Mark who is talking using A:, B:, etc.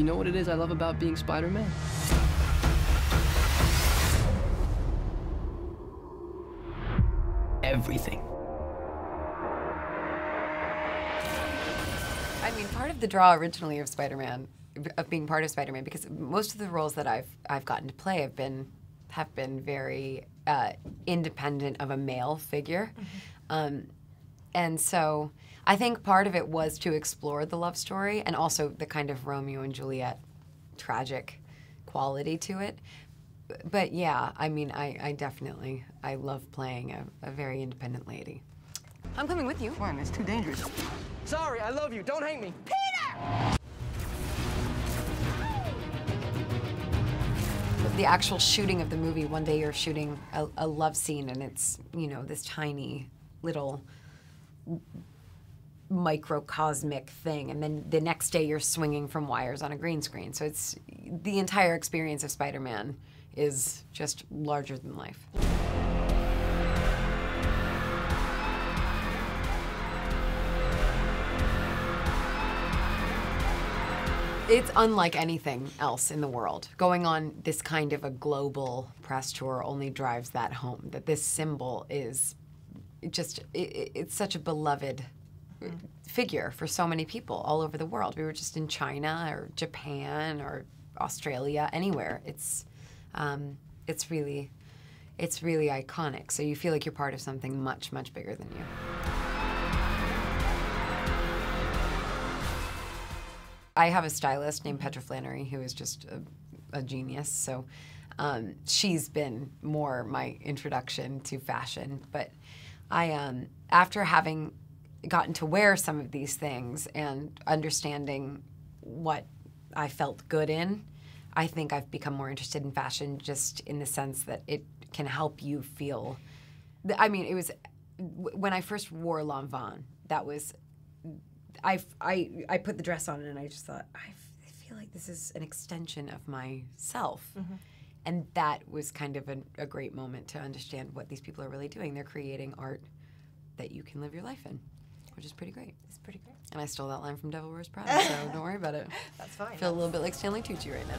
A: You know what it is I love about being Spider-Man? Everything.
B: I mean, part of the draw originally of Spider-Man, of being part of Spider-Man, because most of the roles that I've I've gotten to play have been have been very uh, independent of a male figure, um, and so I think part of it was to explore the love story and also the kind of Romeo and Juliet tragic quality to it. But yeah, I mean, I, I definitely I love playing a, a very independent lady. I'm coming with you.
C: One, it's too dangerous.
A: Sorry, I love you. Don't hate me. Peter!
B: The actual shooting of the movie one day you're shooting a, a love scene and it's you know this tiny little microcosmic thing and then the next day you're swinging from wires on a green screen so it's the entire experience of spider-man is just larger than life It's unlike anything else in the world. Going on this kind of a global press tour only drives that home. That this symbol is just, it, it's such a beloved figure for so many people all over the world. We were just in China or Japan or Australia, anywhere. It's, um, it's really, it's really iconic. So you feel like you're part of something much, much bigger than you. I have a stylist named Petra Flannery who is just a, a genius. So um, she's been more my introduction to fashion. But I, um, after having gotten to wear some of these things and understanding what I felt good in, I think I've become more interested in fashion just in the sense that it can help you feel. I mean, it was when I first wore Lanvin, that was I, I, I put the dress on and I just thought, I, feel like this is an extension of myself. And that was kind of a, a great moment to understand what these people are really doing. They're creating art that you can live your life in, which is pretty great.
D: It's pretty great.
B: And I stole that line from Devil Wears Prada, so don't worry about it.
D: That's fine.
B: I feel a little bit like Stanley Tucci right now.